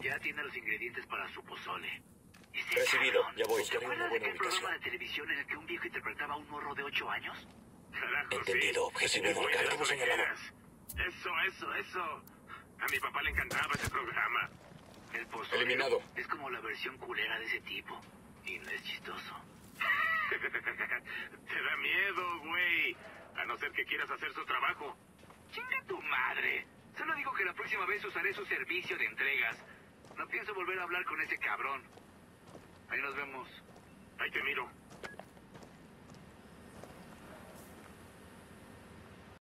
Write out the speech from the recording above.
Ya tiene los ingredientes para su pozole. Ese Recibido, cabrón, ya voy. ¿Se Buscaré una acuerda de aquel programa de televisión en el que un viejo interpretaba a un morro de 8 años? Carajo, Entendido, sí. objetivo marcado, señalado. Eso, eso, eso. A mi papá le encantaba ese programa. El pozole Eliminado. es como la versión culera de ese tipo. Y no es chistoso. Te da miedo, güey. A no ser que quieras hacer su trabajo. ¡Chinga tu que la próxima vez usaré su servicio de entregas. No pienso volver a hablar con ese cabrón. Ahí nos vemos. Ahí te miro.